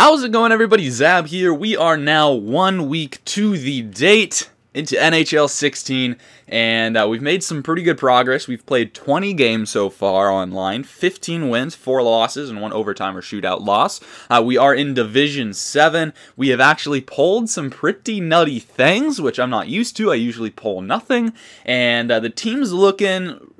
How's it going, everybody? Zab here. We are now one week to the date into NHL 16, and uh, we've made some pretty good progress. We've played 20 games so far online, 15 wins, 4 losses, and one overtime or shootout loss. Uh, we are in Division 7. We have actually pulled some pretty nutty things, which I'm not used to. I usually pull nothing, and uh, the team's looking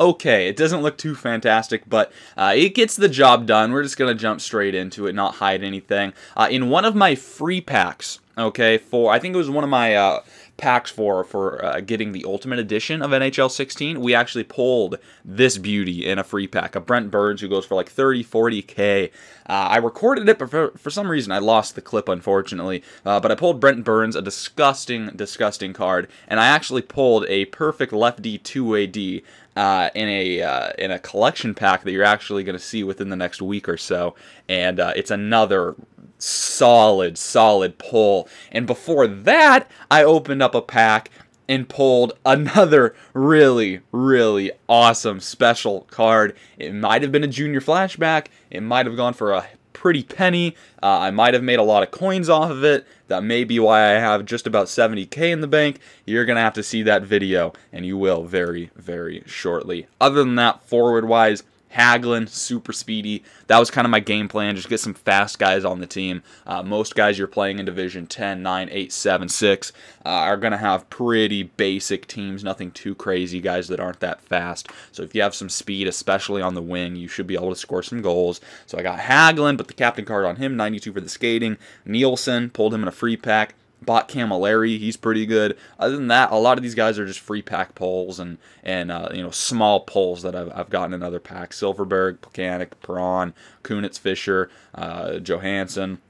okay. It doesn't look too fantastic, but uh, it gets the job done. We're just going to jump straight into it, not hide anything. Uh, in one of my free packs, okay, for I think it was one of my uh, packs for for uh, getting the Ultimate Edition of NHL 16, we actually pulled this beauty in a free pack. A Brent Burns who goes for like 30, 40k. Uh, I recorded it, but for, for some reason I lost the clip, unfortunately. Uh, but I pulled Brent Burns, a disgusting, disgusting card, and I actually pulled a perfect lefty two-way D uh, in a uh, in a collection pack that you're actually going to see within the next week or so, and uh, it's another solid, solid pull. And before that, I opened up a pack and pulled another really, really awesome special card. It might have been a junior flashback. It might have gone for a pretty penny. Uh, I might have made a lot of coins off of it. That may be why I have just about 70k in the bank. You're going to have to see that video, and you will very, very shortly. Other than that, forward-wise, Hagelin, super speedy. That was kind of my game plan. Just get some fast guys on the team. Uh, most guys you're playing in Division 10, 9, 8, 7, 6 uh, are going to have pretty basic teams. Nothing too crazy, guys that aren't that fast. So if you have some speed, especially on the wing, you should be able to score some goals. So I got Hagelin, but the captain card on him, 92 for the skating. Nielsen, pulled him in a free pack bought Camilleri. He's pretty good. Other than that, a lot of these guys are just free pack pulls and and uh, you know small pulls that I've, I've gotten in other packs. Silfverberg, Plekanec, Perron, Kunitz, Fisher, uh, Johansson.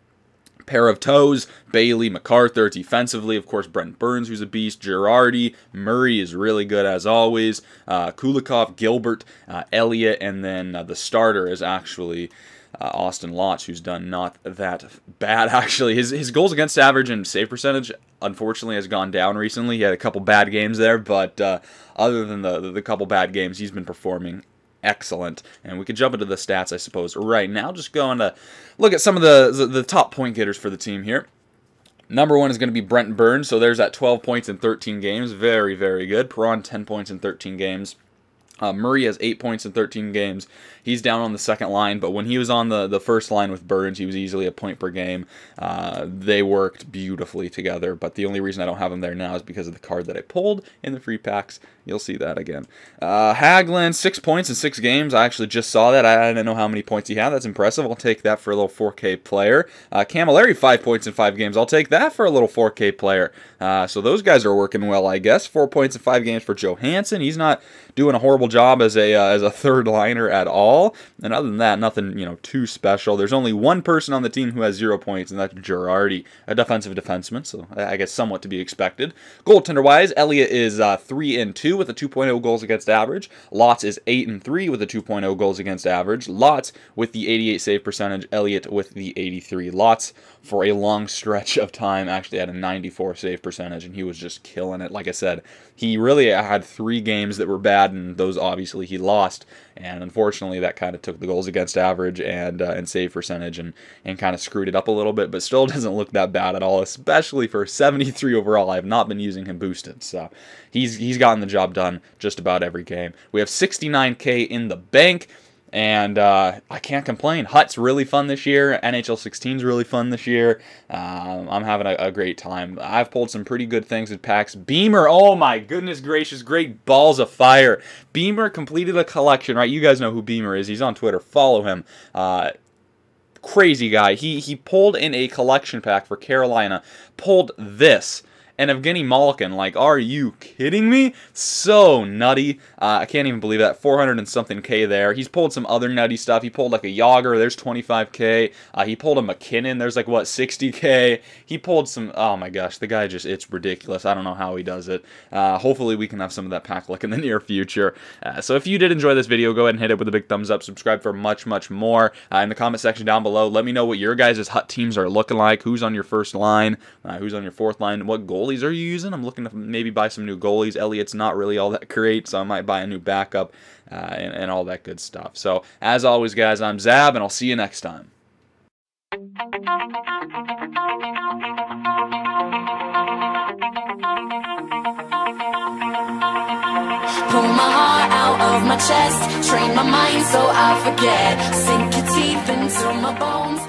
Pair of toes, Bailey, MacArthur defensively. Of course, Brent Burns, who's a beast. Girardi, Murray is really good as always. Uh, Kulikov, Gilbert, uh, Elliott, and then uh, the starter is actually uh, Austin Lotz, who's done not that bad actually. His his goals against average and save percentage unfortunately has gone down recently. He had a couple bad games there, but uh, other than the the couple bad games, he's been performing excellent. And we could jump into the stats, I suppose, right now. Just going to look at some of the, the, the top point getters for the team here. Number one is going to be Brent Burns, so there's at 12 points in 13 games. Very, very good. Perron, 10 points in 13 games. Uh, Murray has 8 points in 13 games. He's down on the second line, but when he was on the, the first line with Burns, he was easily a point per game. Uh, they worked beautifully together, but the only reason I don't have him there now is because of the card that I pulled in the free packs. You'll see that again. Uh, Hagelin, 6 points in 6 games. I actually just saw that. I, didn't know how many points he had. That's impressive. I'll take that for a little 4K player. Uh, Camilleri, 5 points in 5 games. I'll take that for a little 4K player. Uh, so those guys are working well, I guess. 4 points in 5 games for Johansson. He's not doing a horrible job as a, uh, as a third liner at all. And other than that, nothing, you know, too special. There's only one person on the team who has zero points, and that's Girardi, a defensive defenseman, so I guess somewhat to be expected. Goaltender-wise, Elliott is uh, 3 and 2 with a 2.0 goals against average. Lotz is 8 and 3 with a 2.0 goals against average. Lotz with the 88 save percentage, Elliott with the 83. Lotz for a long stretch of time actually had a 94 save percentage, and he was just killing it. Like I said, he really had three games that were bad, and those obviously he lost. And unfortunately, that kind of took the goals against average and uh, and save percentage and and kind of screwed it up a little bit. But still doesn't look that bad at all, especially for 73 overall. I have not been using him boosted, so he's he's gotten the job done just about every game. We have 69k in the bank. And uh, I can't complain. HUT's really fun this year. NHL 16 is really fun this year. Um, I'm having a, a, great time. I've pulled some pretty good things with packs. Beamer, oh my goodness gracious, great balls of fire. Beamer completed a collection, right? You guys know who Beamer is. He's on Twitter. Follow him. Uh, crazy guy. He he pulled in a collection pack for Carolina. Pulled this and Evgeny Malkin. Like, are you kidding me? So nutty. Uh, I can't even believe that. 400 and something K there. He's pulled some other nutty stuff. He pulled like a Jagr. There's 25K. Uh, he pulled a MacKinnon. There's like, what, 60K? He pulled some, oh my gosh, the guy just, it's ridiculous. I don't know how he does it. Uh, hopefully we can have some of that pack luck in the near future. Uh, so if you did enjoy this video, go ahead and hit it with a big thumbs up. Subscribe for much, much more. Uh, in the comment section down below, let me know what your guys' HUT teams are looking like. Who's on your first line? Uh, who's on your fourth line? What goal goalies are you using? I'm looking to maybe buy some new goalies. Elliott's not really all that great, so I might buy a new backup uh, and, and all that good stuff. So, as always, guys, I'm Zab, and I'll see you next time. Pull my heart out of my chest, train my mind so I forget, sink your teeth into my bones.